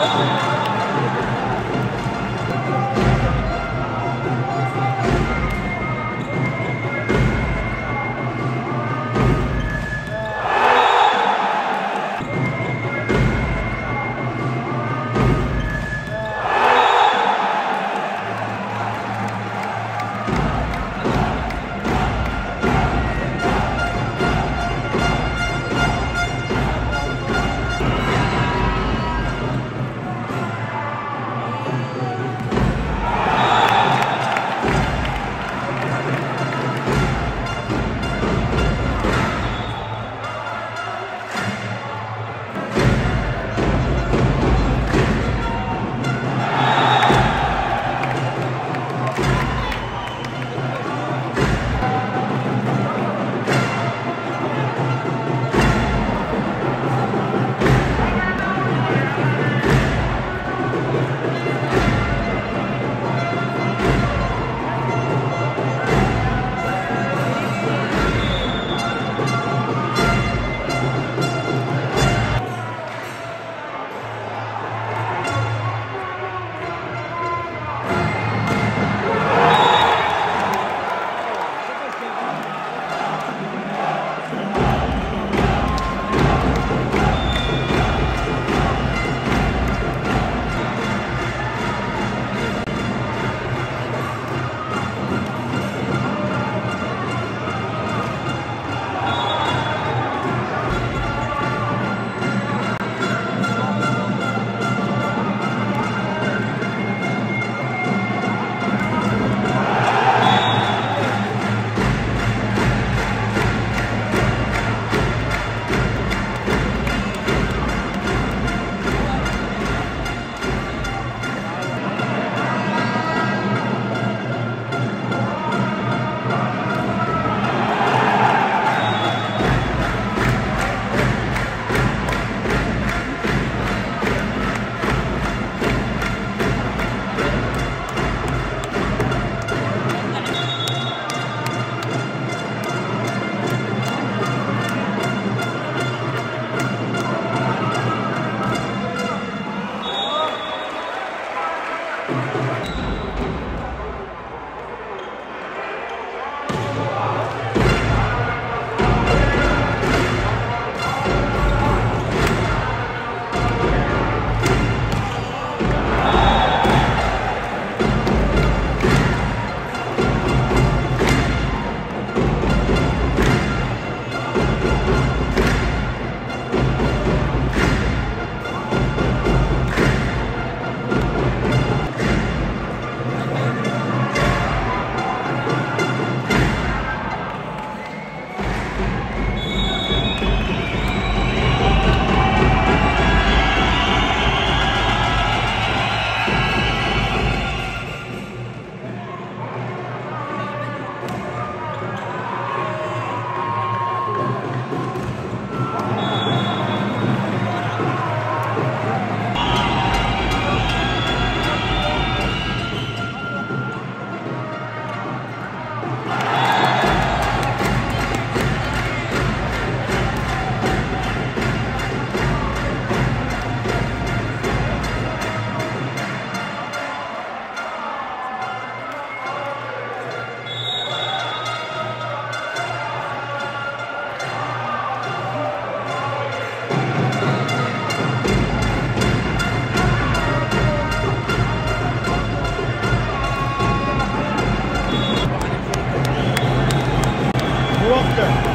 Thank. Oscar.